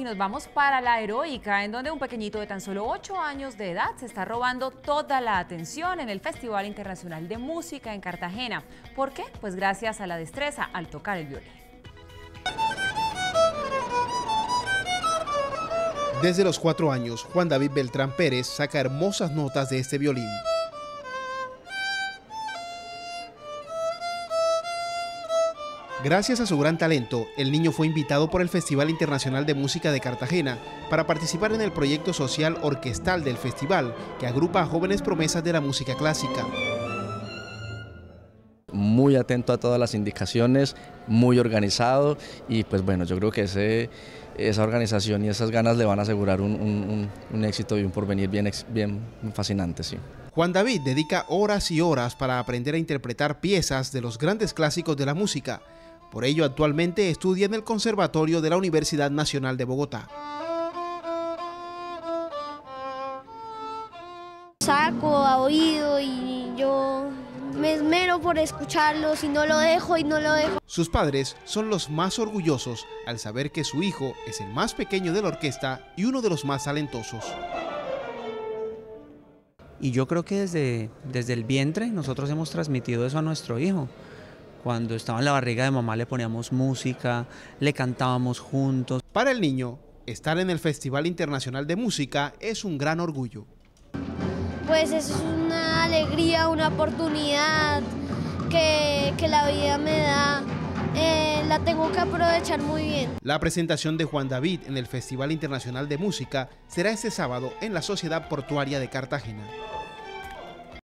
Y nos vamos para la heroica, en donde un pequeñito de tan solo 8 años de edad se está robando toda la atención en el Festival Internacional de Música en Cartagena. ¿Por qué? Pues gracias a la destreza al tocar el violín. Desde los cuatro años, Juan David Beltrán Pérez saca hermosas notas de este violín. Gracias a su gran talento, el niño fue invitado por el Festival Internacional de Música de Cartagena para participar en el proyecto social orquestal del festival, que agrupa a jóvenes promesas de la música clásica. Muy atento a todas las indicaciones, muy organizado y pues bueno, yo creo que ese, esa organización y esas ganas le van a asegurar un, éxito y un porvenir bien, bien fascinante. Sí. Juan David dedica horas y horas para aprender a interpretar piezas de los grandes clásicos de la música por ello, actualmente estudia en el Conservatorio de la Universidad Nacional de Bogotá. Saco a oído y yo me esmero por escucharlos y no lo dejo y no lo dejo. Sus padres son los más orgullosos al saber que su hijo es el más pequeño de la orquesta y uno de los más talentosos. Y yo creo que desde, desde el vientre nosotros hemos transmitido eso a nuestro hijo. Cuando estaba en la barriga de mamá le poníamos música, le cantábamos juntos. Para el niño, estar en el Festival Internacional de Música es un gran orgullo. Pues es una alegría, una oportunidad que, la vida me da. Eh, la tengo que aprovechar muy bien. La presentación de Juan David en el Festival Internacional de Música será este sábado en la Sociedad Portuaria de Cartagena.